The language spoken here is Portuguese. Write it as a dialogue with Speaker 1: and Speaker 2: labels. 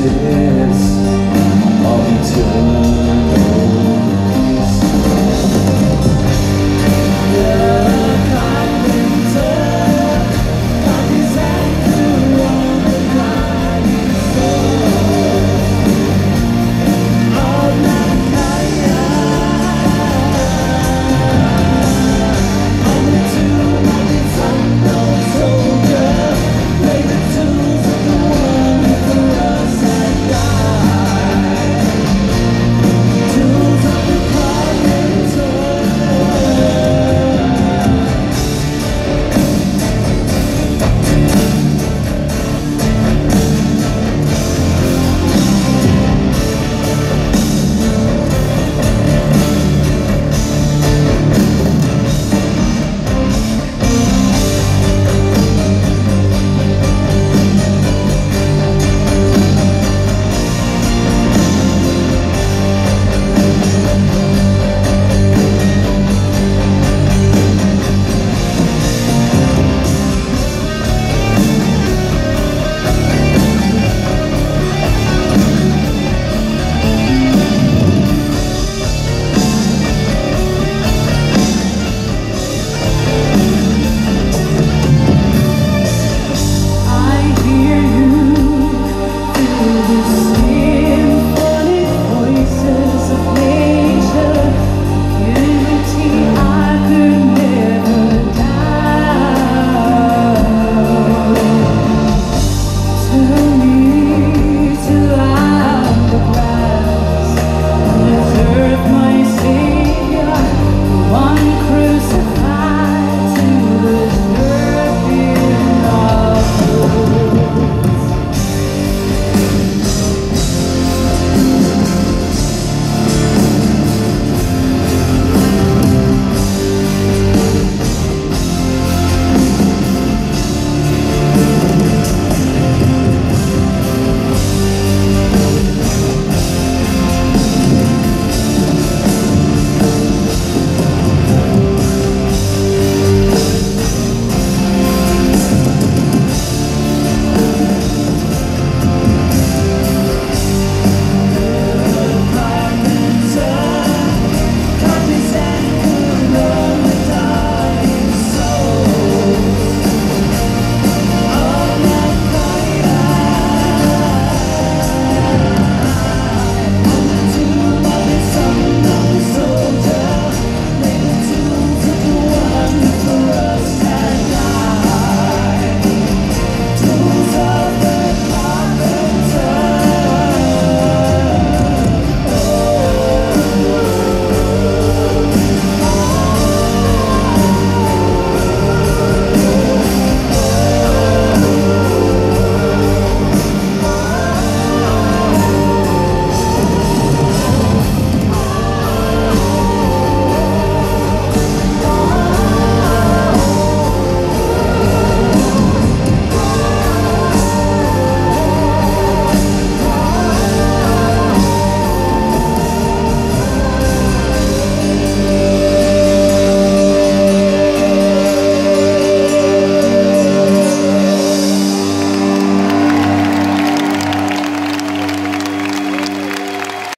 Speaker 1: você.